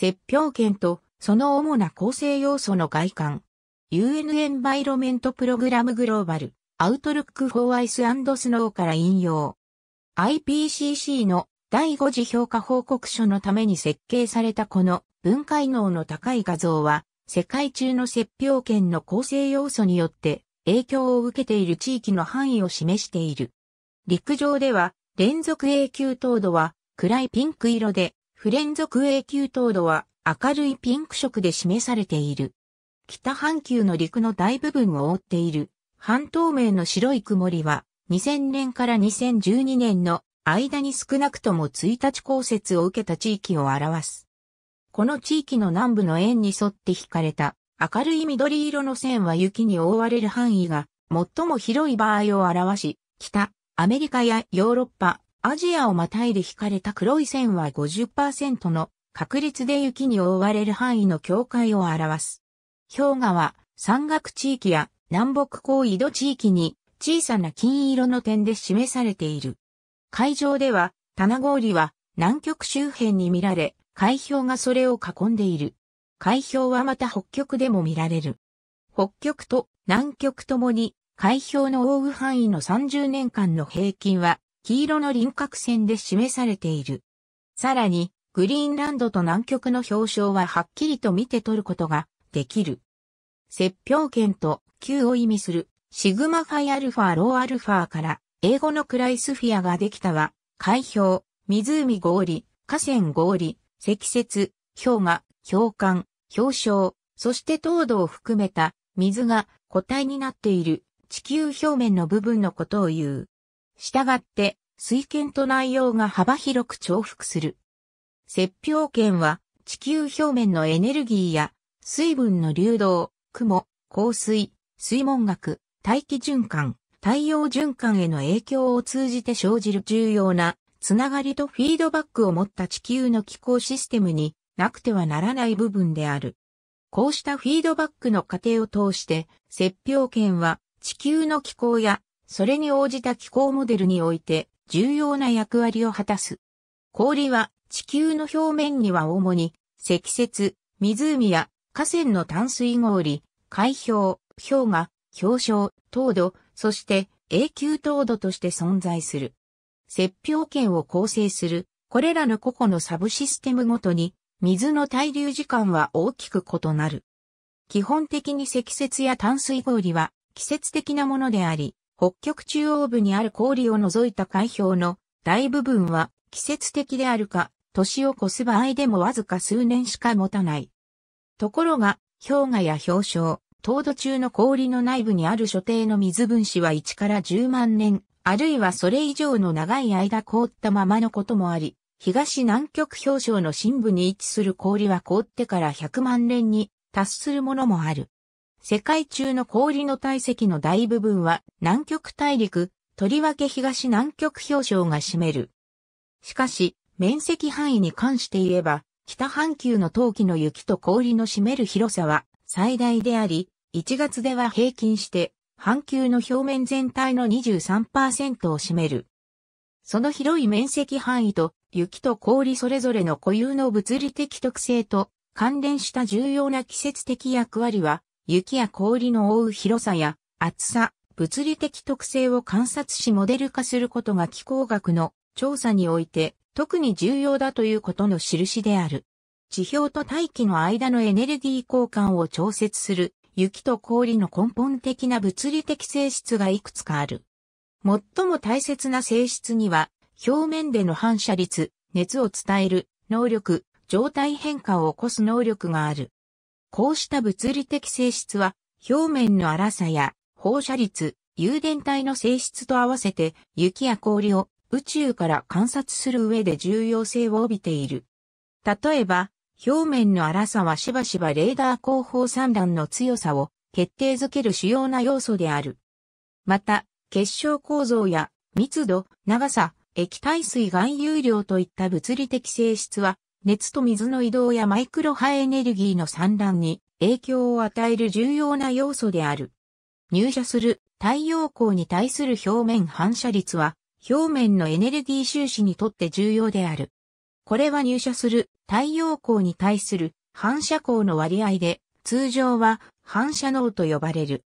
雪氷圏とその主な構成要素の外観。UN エンバイロメントプログラムグローバル、アウトルックフォーアイススノーから引用。IPCC の第5次評価報告書のために設計されたこの分解能の高い画像は、世界中の雪氷圏の構成要素によって影響を受けている地域の範囲を示している。陸上では連続永久凍土は暗いピンク色で、不連続永久凍土は明るいピンク色で示されている。北半球の陸の大部分を覆っている半透明の白い曇りは2000年から2012年の間に少なくとも1日降雪を受けた地域を表す。この地域の南部の円に沿って引かれた明るい緑色の線は雪に覆われる範囲が最も広い場合を表し、北、アメリカやヨーロッパ、アジアをまたいで引かれた黒い線は50%の確率で雪に覆われる範囲の境界を表す。氷河は山岳地域や南北高緯度地域に小さな金色の点で示されている。海上では、棚氷は南極周辺に見られ、海氷がそれを囲んでいる。海氷はまた北極でも見られる。北極と南極ともに海氷の覆う範囲の30年間の平均は黄色の輪郭線で示されている。さらに、グリーンランドと南極の表彰ははっきりと見て取ることができる。雪氷圏と Q を意味するシグマファイアルファローアルファから英語のクライスフィアができたは、海氷、湖氷、河川氷、積雪、氷河、氷管、氷晶、そして凍土を含めた水が固体になっている地球表面の部分のことを言う。したがって、水圏と内容が幅広く重複する。雪氷圏は地球表面のエネルギーや水分の流動、雲、降水、水門学、大気循環、太陽循環への影響を通じて生じる重要なつながりとフィードバックを持った地球の気候システムになくてはならない部分である。こうしたフィードバックの過程を通して、雪氷圏は地球の気候やそれに応じた気候モデルにおいて重要な役割を果たす。氷は地球の表面には主に積雪、湖や河川の淡水氷、海氷、氷河、氷晶、凍土、そして永久凍土として存在する。雪氷圏を構成する、これらの個々のサブシステムごとに、水の滞留時間は大きく異なる。基本的に積雪や淡水氷は季節的なものであり、北極中央部にある氷を除いた海氷の大部分は季節的であるか、年を越す場合でもわずか数年しか持たない。ところが、氷河や氷晶、凍土中の氷の内部にある所定の水分子は1から10万年、あるいはそれ以上の長い間凍ったままのこともあり、東南極氷晶の深部に位置する氷は凍ってから100万年に達するものもある。世界中の氷の体積の大部分は南極大陸、とりわけ東南極氷晶が占める。しかし、面積範囲に関して言えば、北半球の冬季の雪と氷の占める広さは最大であり、1月では平均して半球の表面全体の23%を占める。その広い面積範囲と雪と氷それぞれの固有の物理的特性と関連した重要な季節的役割は雪や氷の覆う広さや厚さ、物理的特性を観察しモデル化することが気候学の調査において特に重要だということの印である。地表と大気の間のエネルギー交換を調節する雪と氷の根本的な物理的性質がいくつかある。最も大切な性質には、表面での反射率、熱を伝える能力、状態変化を起こす能力がある。こうした物理的性質は、表面の粗さや放射率、誘電体の性質と合わせて雪や氷を宇宙から観察する上で重要性を帯びている。例えば、表面の粗さはしばしばレーダー後方散乱の強さを決定づける主要な要素である。また、結晶構造や密度、長さ、液体水含有量といった物理的性質は、熱と水の移動やマイクロ波エネルギーの散乱に影響を与える重要な要素である。入射する太陽光に対する表面反射率は、表面のエネルギー収支にとって重要である。これは入射する太陽光に対する反射光の割合で、通常は反射能と呼ばれる。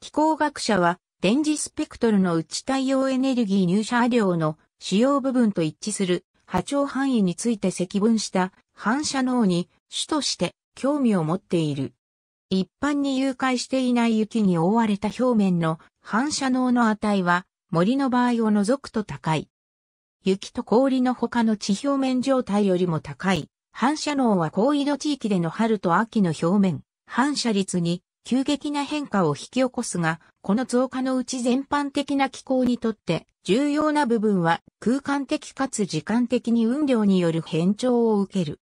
気候学者は電磁スペクトルの内太陽エネルギー入射量の主要部分と一致する波長範囲について積分した反射能に主として興味を持っている。一般に誘拐していない雪に覆われた表面の反射能の値は森の場合を除くと高い。雪と氷の他の地表面状態よりも高い。反射能は高緯度地域での春と秋の表面、反射率に急激な変化を引き起こすが、この増加のうち全般的な気候にとって重要な部分は空間的かつ時間的に運量による変調を受ける。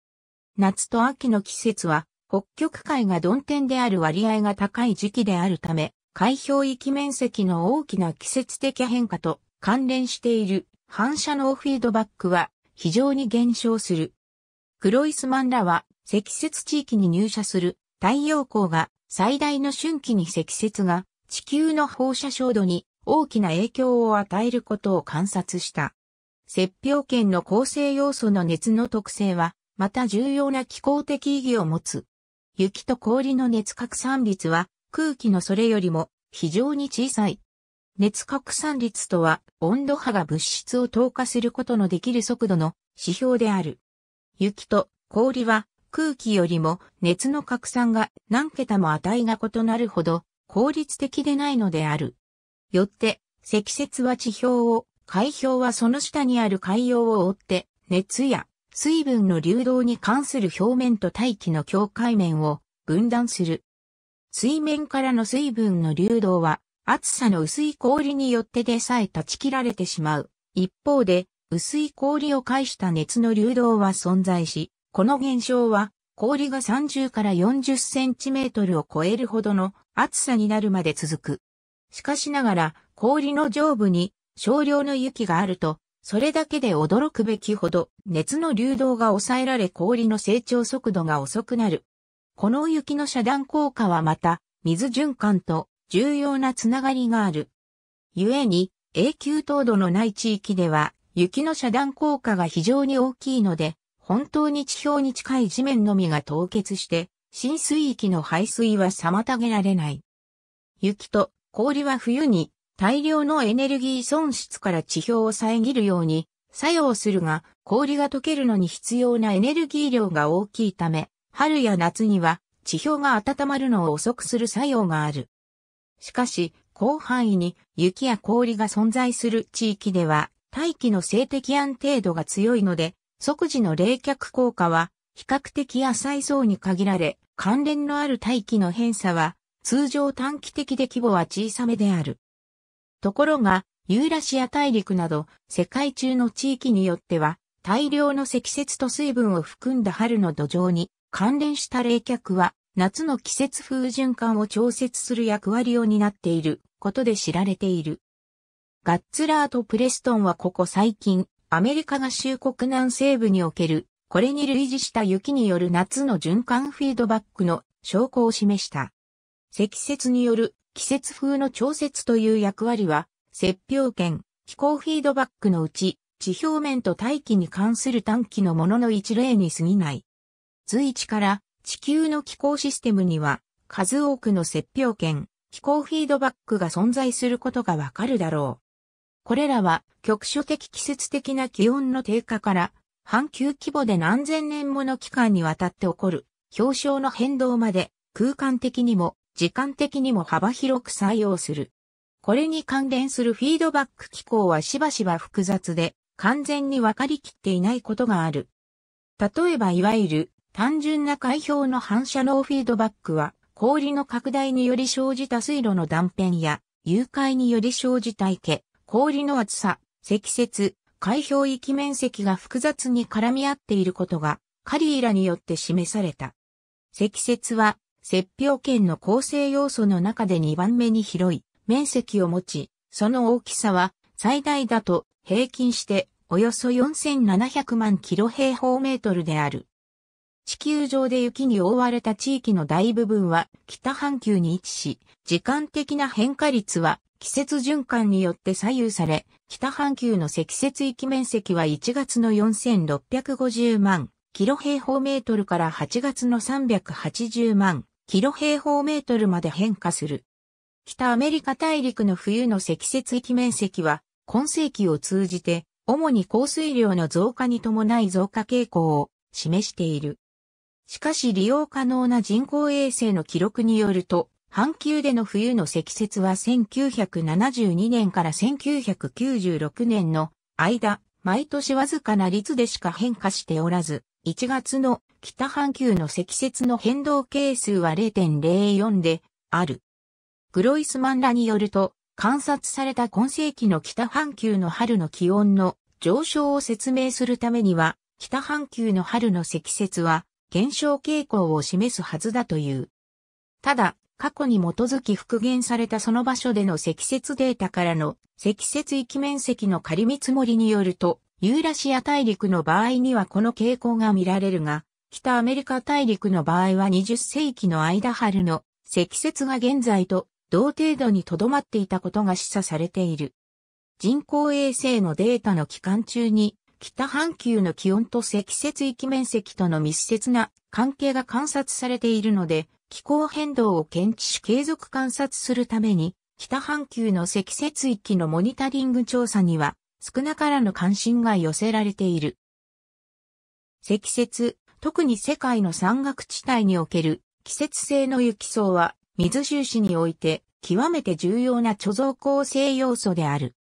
夏と秋の季節は北極海が曇天である割合が高い時期であるため、海氷域面積の大きな季節的変化と関連している反射のフィードバックは非常に減少する。クロイスマンらは積雪地域に入射する太陽光が最大の春季に積雪が地球の放射照度に大きな影響を与えることを観察した。雪氷圏の構成要素の熱の特性は、また重要な気候的意義を持つ。雪と氷の熱拡散率は空気のそれよりも非常に小さい。熱拡散率とは温度波が物質を透過することのできる速度の指標である。雪と氷は空気よりも熱の拡散が何桁も値が異なるほど効率的でないのである。よって、積雪は地表を、海氷はその下にある海洋を覆って、熱や水分の流動に関する表面と大気の境界面を分断する。水面からの水分の流動は暑さの薄い氷によってでさえ断ち切られてしまう。一方で、薄い氷を介した熱の流動は存在し、この現象は氷が30から40センチメートルを超えるほどの暑さになるまで続く。しかしながら氷の上部に少量の雪があると、それだけで驚くべきほど熱の流動が抑えられ氷の成長速度が遅くなる。この雪の遮断効果はまた水循環と重要なつながりがある。故に、永久凍土のない地域では、雪の遮断効果が非常に大きいので、本当に地表に近い地面のみが凍結して、浸水域の排水は妨げられない。雪と氷は冬に大量のエネルギー損失から地表を遮るように作用するが、氷が溶けるのに必要なエネルギー量が大きいため、春や夏には地表が温まるのを遅くする作用がある。しかし、広範囲に雪や氷が存在する地域では、大気の静的安定度が強いので、即時の冷却効果は比較的浅い層に限られ、関連のある大気の偏差は通常短期的で規模は小さめである。ところが、ユーラシア大陸など世界中の地域によっては大量の積雪と水分を含んだ春の土壌に関連した冷却は夏の季節風循環を調節する役割を担っていることで知られている。ガッツラーとプレストンはここ最近、アメリカ合衆国南西部における、これに類似した雪による夏の循環フィードバックの証拠を示した。積雪による季節風の調節という役割は、雪氷圏、気候フィードバックのうち、地表面と大気に関する短期のものの一例に過ぎない。随一から地球の気候システムには数多くの雪氷圏、気候フィードバックが存在することがわかるだろう。これらは局所的季節的な気温の低下から半球規模で何千年もの期間にわたって起こる氷床の変動まで空間的にも時間的にも幅広く採用する。これに関連するフィードバック機構はしばしば複雑で完全に分かりきっていないことがある。例えばいわゆる単純な海氷の反射ノーフィードバックは、氷の拡大により生じた水路の断片や、融解により生じた池、氷の厚さ、積雪、海氷域面積が複雑に絡み合っていることが、カリーラによって示された。積雪は、雪氷圏の構成要素の中で2番目に広い面積を持ち、その大きさは最大だと平均しておよそ4700万キロ平方メートルである。地球上で雪に覆われた地域の大部分は北半球に位置し、時間的な変化率は季節循環によって左右され、北半球の積雪域面積は1月の4650万キロ平方メートルから8月の380万キロ平方メートルまで変化する。北アメリカ大陸の冬の積雪域面積は今世紀を通じて主に降水量の増加に伴い増加傾向を示している。しかし利用可能な人工衛星の記録によると、半球での冬の積雪は1972年から1996年の間、毎年わずかな率でしか変化しておらず、1月の北半球の積雪の変動係数は0.04である。グロイスマンらによると、観察された今世紀の北半球の春の気温の上昇を説明するためには、北半球の春の積雪は減少傾向を示すはずだという。ただ、過去に基づき復元されたその場所での積雪データからの積雪域面積の仮見積もりによると、ユーラシア大陸の場合にはこの傾向が見られるが、北アメリカ大陸の場合は20世紀の間春の積雪が現在と同程度にとどまっていたことが示唆されている。人工衛星のデータの期間中に北半球の気温と積雪域面積との密接な関係が観察されているので、気候変動を検知し継続観察するために、北半球の積雪域のモニタリング調査には、少なからぬ関心が寄せられている。積雪、特に世界の山岳地帯における季節性の雪層は、水収支において極めて重要な貯蔵構成要素である。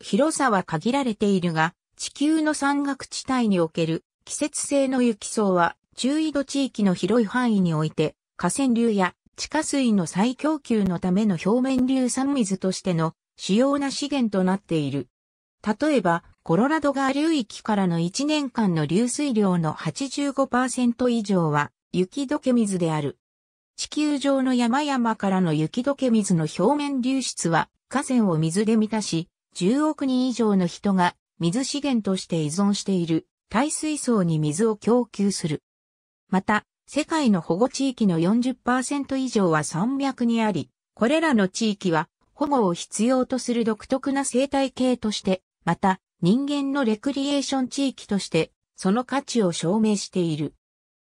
広さは限られているが、地球の山岳地帯における季節性の雪層は中緯度地域の広い範囲において河川流や地下水の再供給のための表面流産水としての主要な資源となっている。例えば、コロラド川流域からの1年間の流水量の85%以上は雪解け水である。地球上の山々からの雪解け水の表面流出は河川を水で満たし、10億人以上の人が水資源として依存している耐水層に水を供給する。また、世界の保護地域の40%以上は山脈にあり、これらの地域は保護を必要とする独特な生態系として、また人間のレクリエーション地域としてその価値を証明している。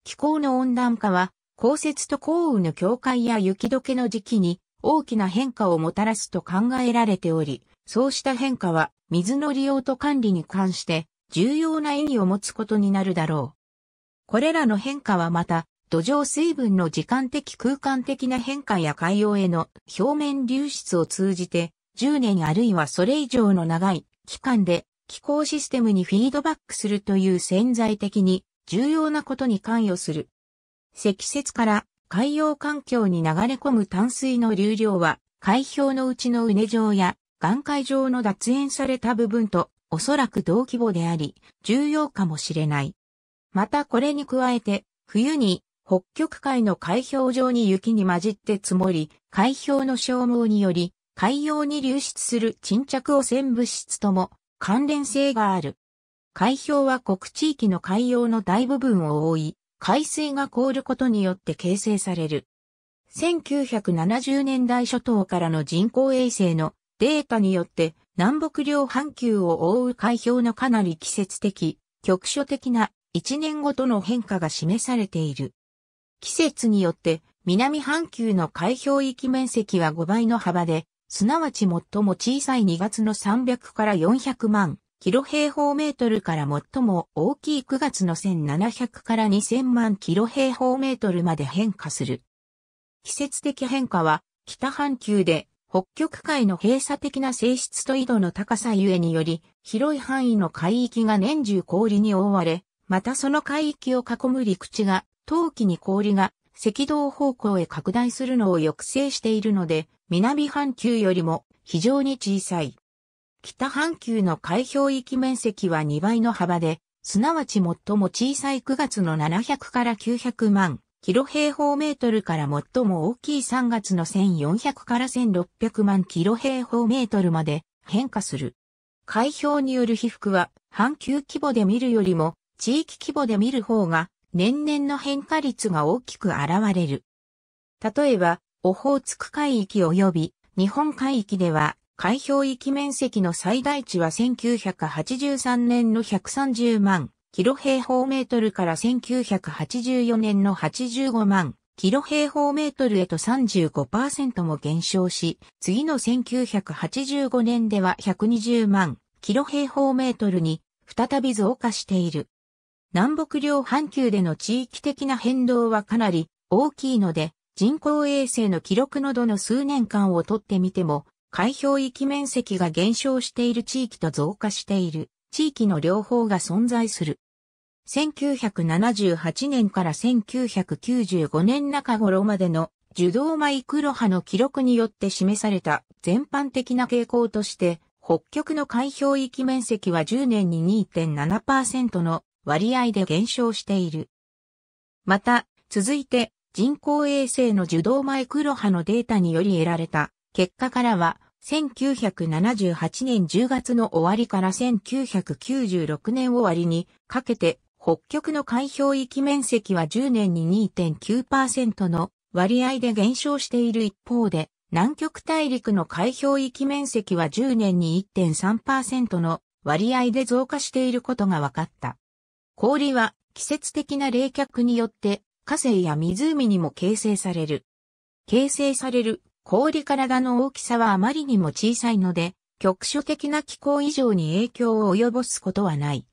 気候の温暖化は降雪と降雨の境界や雪解けの時期に大きな変化をもたらすと考えられており、そうした変化は水の利用と管理に関して重要な意義を持つことになるだろう。これらの変化はまた、土壌水分の時間的空間的な変化や海洋への表面流出を通じて、10年あるいはそれ以上の長い期間で気候システムにフィードバックするという潜在的に重要なことに関与する。積雪から海洋環境に流れ込む淡水の流量は海氷のうちのうね状や岩塊状の脱塩された部分とおそらく同規模であり、重要かもしれない。またこれに加えて、冬に北極海の海氷上に雪に混じって積もり、海氷の消耗により、海洋に流出する沈着汚染物質とも関連性がある。海氷は国地域の海洋の大部分を覆い、海水が凍ることによって形成される。1970年代初頭からの人工衛星のデータによって南北両半球を覆う海氷のかなり季節的、局所的な一年ごとの変化が示されている。季節によって南半球の海氷域面積は5倍の幅で、すなわち最も小さい2月の300から400万キロ平方メートルから最も大きい9月の1700から2000万キロ平方メートルまで変化する。季節的変化は北半球で北極海の閉鎖的な性質と緯度の高さゆえにより、広い範囲の海域が年中氷に覆われ、またその海域を囲む陸地が、冬季に氷が赤道方向へ拡大するのを抑制しているので、南半球よりも非常に小さい。北半球の海氷域面積は2倍の幅で、すなわち最も小さい9月の700から900万キロ平方メートルから最も大きい3月の1400から1600万キロ平方メートルまで変化する。海氷による被覆は半球規模で見るよりも地域規模で見る方が年々の変化率が大きく現れる。例えば、オホーツク海域及び日本海域では海氷域面積の最大値は1983年の130万キロ平方メートルから1984年の85万キロ平方メートルへと35%も減少し、次の1985年では120万キロ平方メートルに再び増加している。南北両半球での地域的な変動はかなり大きいので、人工衛星の記録のどの数年間をとってみても、海氷域面積が減少している地域と増加している地域の両方が存在する。1978年から1995年中頃までの受動マイクロ波の記録によって示された全般的な傾向として、北極の海氷域面積は10年に2.7%の割合で減少している。また、続いて人工衛星の受動マイクロ波のデータにより得られた結果からは、1978年10月の終わりから1996年終わりにかけて、北極の海氷域面積は10年に2.9%の割合で減少している一方で、南極大陸の海氷域面積は10年に1.3%の割合で増加していることが分かった。氷は季節的な冷却によって河川や湖にも形成される。形成される氷体の大きさはあまりにも小さいので、局所的な気候以上に影響を及ぼすことはない。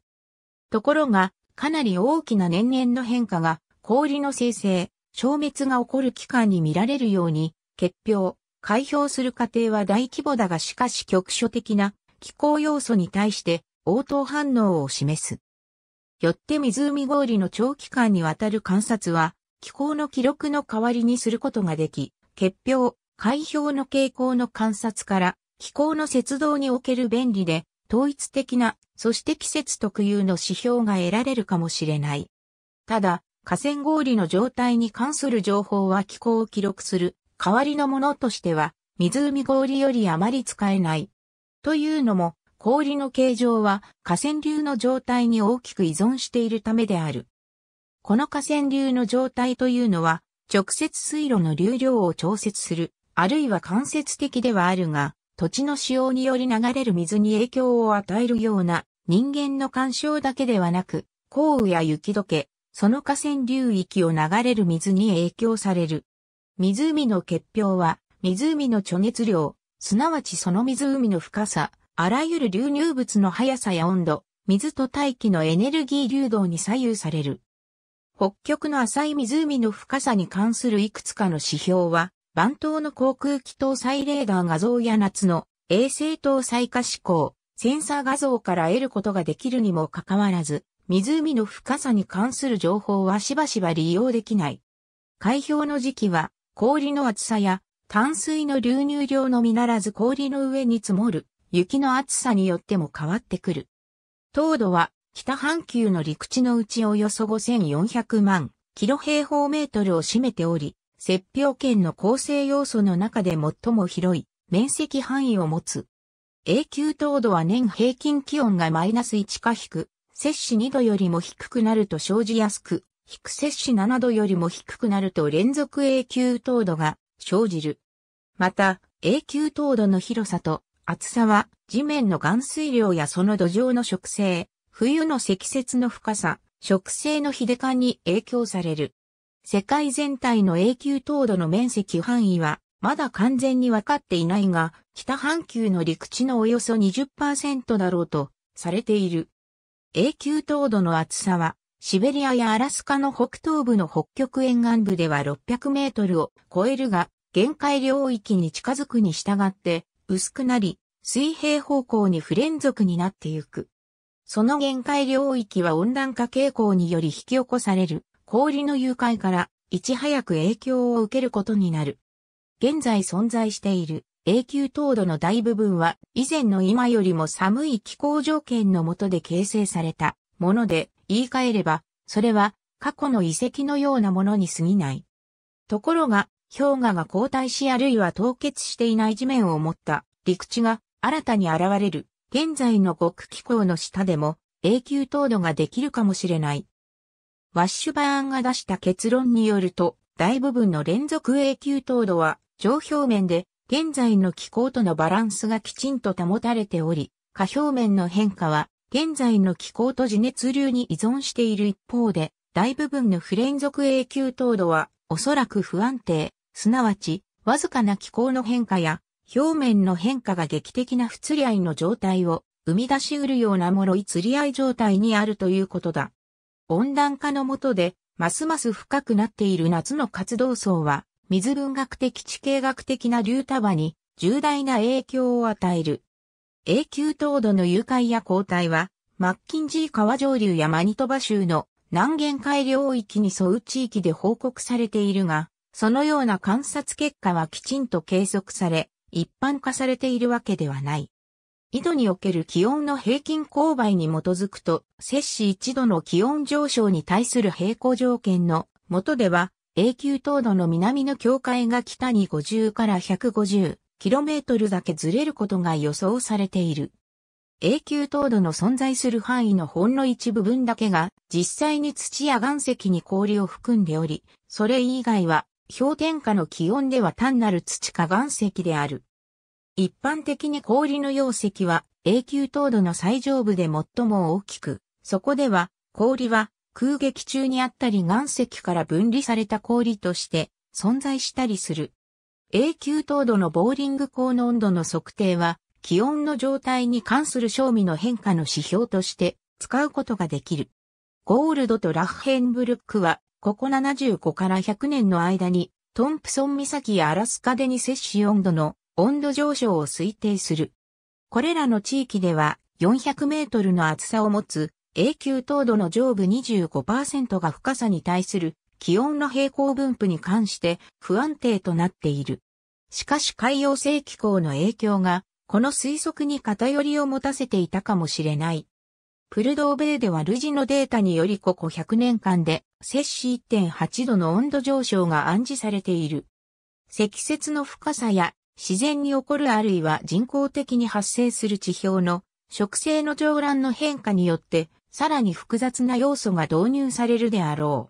ところが、かなり大きな年々の変化が、氷の生成、消滅が起こる期間に見られるように、結氷、開氷する過程は大規模だがしかし局所的な気候要素に対して応答反応を示す。よって湖氷の長期間にわたる観察は、気候の記録の代わりにすることができ、結氷、海氷の傾向の観察から気候の節動における便利で統一的な、そして季節特有の指標が得られるかもしれない。ただ、河川氷の状態に関する情報は気候を記録する代わりのものとしては湖氷よりあまり使えない。というのも氷の形状は河川流の状態に大きく依存しているためである。この河川流の状態というのは直接水路の流量を調節するあるいは間接的ではあるが、土地の使用により流れる水に影響を与えるような人間の干渉だけではなく、降雨や雪解け、その河川流域を流れる水に影響される。湖の結氷は、湖の貯熱量、すなわちその湖の深さ、あらゆる流入物の速さや温度、水と大気のエネルギー流動に左右される。北極の浅い湖の深さに関するいくつかの指標は、万島の航空機搭載レーダー画像や夏の衛星搭載可視光、センサー画像から得ることができるにもかかわらず、湖の深さに関する情報はしばしば利用できない。海氷の時期は氷の厚さや淡水の流入量のみならず氷の上に積もる雪の厚さによっても変わってくる。糖度は北半球の陸地のうちおよそ5400万キロ平方メートルを占めており、雪氷圏の構成要素の中で最も広い面積範囲を持つ。永久凍土は年平均気温がマイナス1か引く、摂氏2度よりも低くなると生じやすく、引く摂氏7度よりも低くなると連続永久凍土が生じる。また、永久凍土の広さと厚さは地面の含水量やその土壌の植生、冬の積雪の深さ、植生の秀感に影響される。世界全体の永久凍土の面積範囲はまだ完全に分かっていないが、北半球の陸地のおよそ20%だろうとされている。永久凍土の厚さは、シベリアやアラスカの北東部の北極沿岸部では600メートルを超えるが、限界領域に近づくに従って薄くなり、水平方向に不連続になってゆく。その限界領域は温暖化傾向により引き起こされる氷の融解からいち早く影響を受けることになる。現在存在している永久凍土の大部分は以前の今よりも寒い気候条件の下で形成されたもので言い換えればそれは過去の遺跡のようなものに過ぎない。ところが氷河が後退しあるいは凍結していない地面を持った陸地が新たに現れる現在の極気候の下でも永久凍土ができるかもしれない。ワッシュバーンが出した結論によると、大部分の連続永久凍土は上表面で現在の気候とのバランスがきちんと保たれており、下表面の変化は現在の気候と地熱流に依存している一方で、大部分の不連続永久凍土はおそらく不安定、すなわちわずかな気候の変化や表面の変化が劇的な不釣り合いの状態を生み出し得るような脆い釣り合い状態にあるということだ。温暖化の下でますます深くなっている夏の活動層は水文学的地形学的な流束に重大な影響を与える。永久凍土の誘拐や交代は、マッキンジー川上流やマニトバ州の南限海領域に沿う地域で報告されているが、そのような観察結果はきちんと計測され、一般化されているわけではない。緯度における気温の平均勾配に基づくと、摂氏1度の気温上昇に対する平行条件の下では、永久凍土の南の境界が北に50から 150km だけずれることが予想されている。永久凍土の存在する範囲のほんの一部分だけが実際に土や岩石に氷を含んでおり、それ以外は氷点下の気温では単なる土か岩石である。一般的に氷の溶石は永久凍土の最上部で最も大きく、そこでは氷は空撃中にあったり岩石から分離された氷として存在したりする。永久凍土のボーリング高の温度の測定は気温の状態に関する正味の変化の指標として使うことができる。ゴールドとラッヘンブルックはここ75から100年の間にトンプソン岬やアラスカでに摂氏温度の温度上昇を推定する。これらの地域では400メートルの厚さを持つ永久凍土の上部25%が深さに対する気温の平行分布に関して不安定となっている。しかし海洋性気候の影響がこの推測に偏りを持たせていたかもしれない。プルドーベイではルジのデータによりここ100年間で摂氏1.8度の温度上昇が暗示されている。積雪の深さや自然に起こるあるいは人工的に発生する地表の植生の上乱の変化によってさらに複雑な要素が導入されるであろ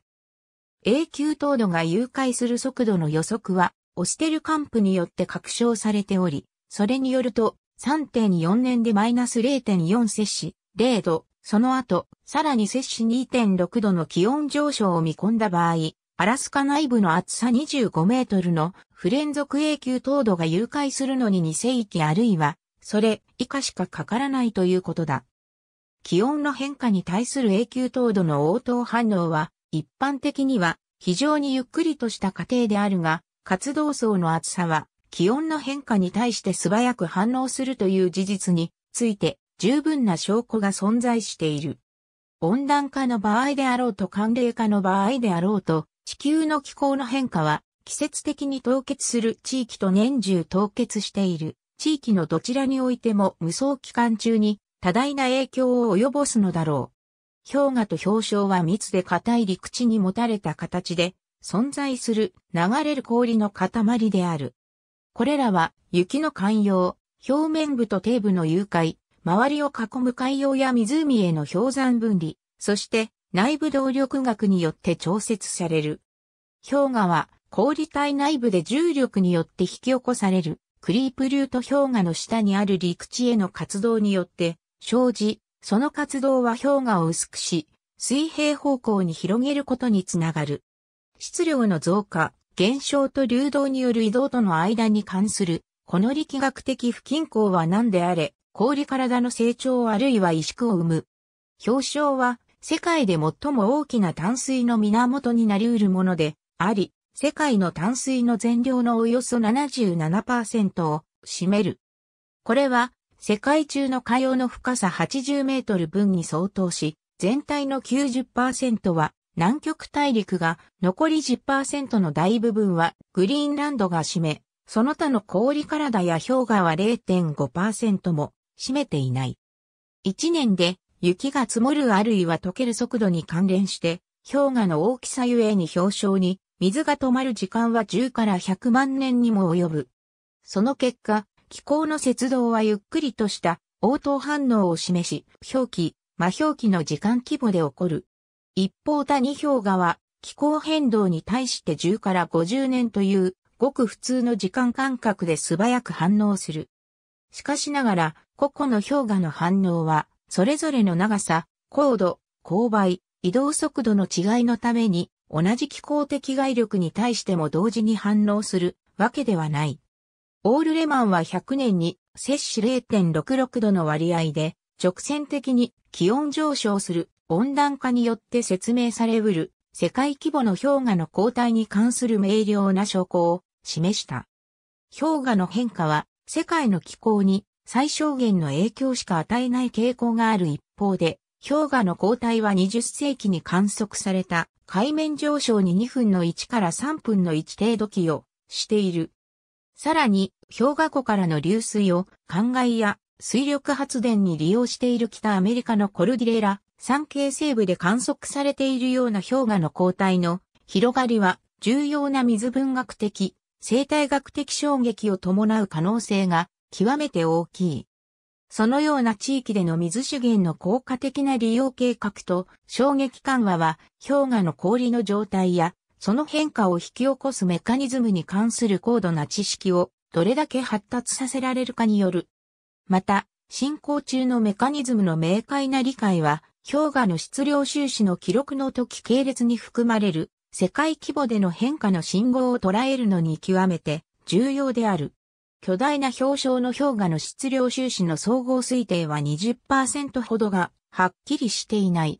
う。永久凍土が誘拐する速度の予測はオステルカンプによって確証されており、それによると3.4年でマイナス0.4摂氏0度、その後、さらに摂氏2.6度の気温上昇を見込んだ場合、アラスカ内部の厚さ25メートルの不連続永久凍土が誘拐するのに2世紀あるいは、それ以下しかかからないということだ。気温の変化に対する永久凍土の応答反応は、一般的には非常にゆっくりとした過程であるが、活動層の厚さは気温の変化に対して素早く反応するという事実について十分な証拠が存在している。温暖化の場合であろうと寒冷化の場合であろうと、地球の気候の変化は季節的に凍結する地域と年中凍結している地域のどちらにおいても無双期間中に多大な影響を及ぼすのだろう。氷河と氷晶は密で硬い陸地に持たれた形で存在する流れる氷の塊である。これらは雪の寛容、表面部と底部の融解、周りを囲む海洋や湖への氷山分離、そして内部動力学によって調節される。氷河は氷体内部で重力によって引き起こされるクリープ流と氷河の下にある陸地への活動によって生じ、その活動は氷河を薄くし、水平方向に広げることにつながる。質量の増加、減少と流動による移動との間に関する、この力学的不均衡は何であれ、氷体の成長あるいは萎縮を生む。氷晶は世界で最も大きな淡水の源になり得るものであり、世界の淡水の全量のおよそ77%を占める。これは世界中の海洋の深さ80メートル分に相当し、全体の90%は南極大陸が残り10%の大部分はグリーンランドが占め、その他の氷体や氷河は0.5%も占めていない。1年で雪が積もるあるいは溶ける速度に関連して、氷河の大きさゆえに氷晶に水が止まる時間は10から100万年にも及ぶ。その結果、気候の節動はゆっくりとした応答反応を示し、氷期、魔氷期の時間規模で起こる。一方谷氷河は気候変動に対して10から50年というごく普通の時間間隔で素早く反応する。しかしながら、個々の氷河の反応は、それぞれの長さ、高度、勾配、移動速度の違いのために、同じ気候的外力に対しても同時に反応するわけではない。オールレマンは100年に摂氏0.66度の割合で直線的に気温上昇する温暖化によって説明されうる世界規模の氷河の交代に関する明瞭な証拠を示した。氷河の変化は世界の気候に最小限の影響しか与えない傾向がある一方で、氷河の交代は20世紀に観測された海面上昇に2分の1から3分の1程度寄与している。さらに、氷河湖からの流水を灌漑や水力発電に利用している北アメリカのコルディレラ山系西部で観測されているような氷河の交代の広がりは重要な水文学的、生態学的衝撃を伴う可能性が極めて大きい。そのような地域での水資源の効果的な利用計画と衝撃緩和は氷河の氷の状態やその変化を引き起こすメカニズムに関する高度な知識をどれだけ発達させられるかによる。また、進行中のメカニズムの明快な理解は、氷河の質量収支の記録の時系列に含まれる世界規模での変化の信号を捉えるのに極めて重要である。巨大な氷床の氷河の質量収支の総合推定は20%ほどがはっきりしていない。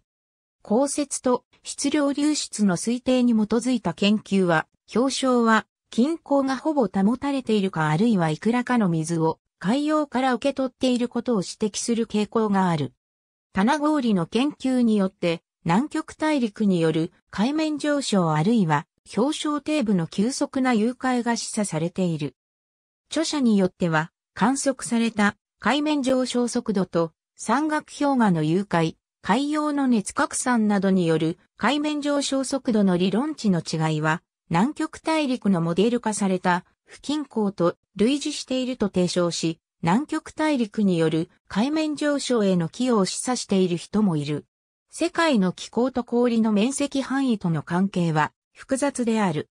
降雪と質量流出の推定に基づいた研究は、氷床は均衡がほぼ保たれているかあるいはいくらかの水を海洋から受け取っていることを指摘する傾向がある。棚氷の研究によって南極大陸による海面上昇あるいは氷床底部の急速な融解が示唆されている。著者によっては観測された海面上昇速度と山岳氷河の融解、海洋の熱拡散などによる海面上昇速度の理論値の違いは南極大陸のモデル化された不均衡と類似していると提唱し、南極大陸による海面上昇への寄与を示唆している人もいる。世界の気候と氷の面積範囲との関係は複雑である。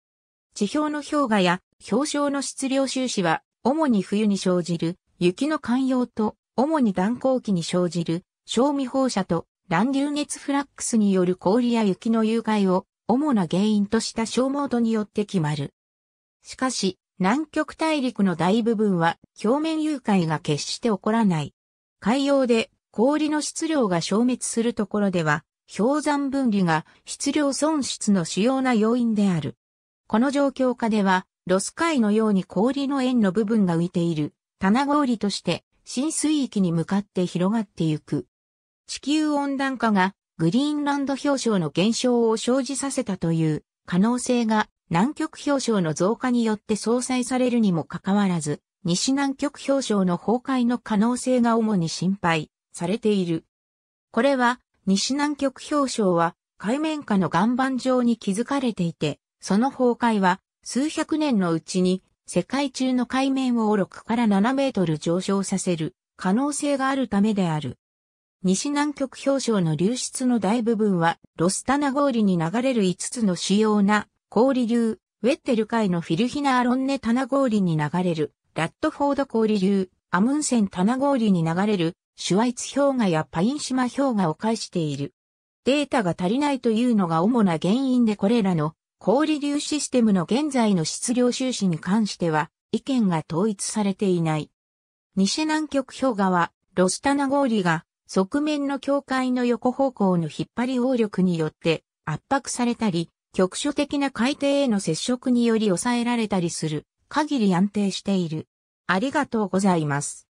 地表の氷河や氷床の質量収支は、主に冬に生じる雪の寒葉と、主に暖候期に生じる小味放射と乱流熱フラックスによる氷や雪の融解を主な原因とした消耗度によって決まる。しかし、南極大陸の大部分は表面融解が決して起こらない。海洋で氷の質量が消滅するところでは、氷山分離が質量損失の主要な要因である。この状況下では、ロス海のように氷の円の部分が浮いている、棚氷として、浸水域に向かって広がってゆく。地球温暖化がグリーンランド氷床の減少を生じさせたという可能性が南極氷床の増加によって相殺されるにもかかわらず、西南極氷床の崩壊の可能性が主に心配されている。これは西南極氷床は海面下の岩盤上に築かれていて、その崩壊は数百年のうちに世界中の海面を6から7メートル上昇させる可能性があるためである。西南極氷床の流出の大部分はロスタナ氷に流れる5つの主要な氷流、ウェッテル海のフィルヒナーロンネタナ氷に流れるラットフォード氷流、アムンセンタナ氷に流れるシュワイツ氷河やパイン島氷河を介している。データが足りないというのが主な原因でこれらの氷流システムの現在の質量収支に関しては、意見が統一されていない。西南極氷河は、ロスタナ氷が、側面の境界の横方向の引っ張り応力によって圧迫されたり、局所的な海底への接触により抑えられたりする、限り安定している。ありがとうございます。